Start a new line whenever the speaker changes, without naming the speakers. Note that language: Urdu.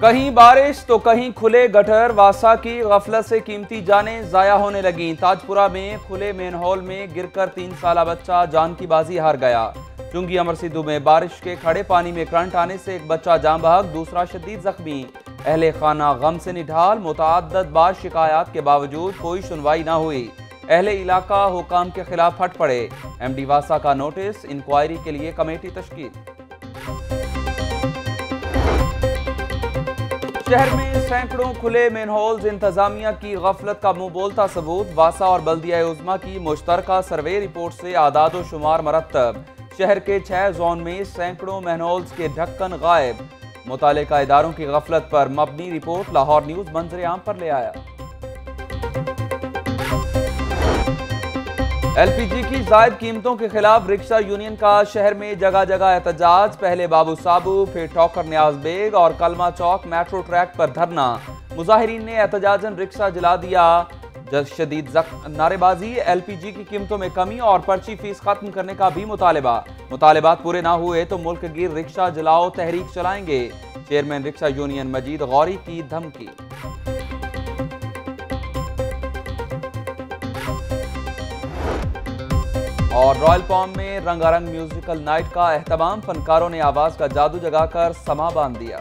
کہیں بارش تو کہیں کھلے گٹر واسا کی غفلت سے قیمتی جانیں ضائع ہونے لگیں۔ تاجپورہ میں کھلے مین ہال میں گر کر تین سالہ بچہ جان کی بازی ہار گیا۔ چنگی امر سدھو میں بارش کے کھڑے پانی میں کرنٹ آنے سے ایک بچہ جان بحق دوسرا شدید زخمی۔ اہل خانہ غم سے نڈھال، متعدد بار شکایات کے باوجود کوئی سنوائی نہ ہوئی۔ اہل علاقہ حکام کے خلاف ہٹ پڑے۔ ایم ڈی واسا کا نوٹس، انکوائری کے لیے کمیٹی تشکیل۔ شہر میں سینکڑوں کھلے مین ہولز انتظامیہ کی غفلت کا منہ بولتا ثبوت واسا اور بلدیہ عظمہ کی مشترکہ سروے رپورٹ سے اعداد و شمار مرتب۔ شہر کے چھ زون میں سینکڑوں مین ہولز کے ڈھکن غائب۔ متعلقہ اداروں کی غفلت پر مبنی رپورٹ لاہور نیوز منظر عام پر لے آیا۔ ایل پی جی کی زائد قیمتوں کے خلاف رکشہ یونین کا شہر میں جگہ جگہ احتجاج، پہلے بابو صابو پھر ٹوکر نیاز بیگ اور کلمہ چوک میٹرو ٹریک پر دھرنا۔ مظاہرین نے احتجاجن رکشہ جلا دیا۔ شدید نعرے بازی ایل پی جی کی قیمتوں میں کمی اور پرچی فیس ختم کرنے کا بھی مطالبہ۔ مطالبات پورے نہ ہوئے تو ملک گیر رکشہ جلاؤ تحریک چلائیں گے۔ Chairman rickshaw union Majid Ghauri کی دھمکی۔ اور رائل پام میں رنگارنگ میوزیکل نائٹ کا اہتمام فنکاروں نے آواز کا جادو جگا کر سما باندھ دیا۔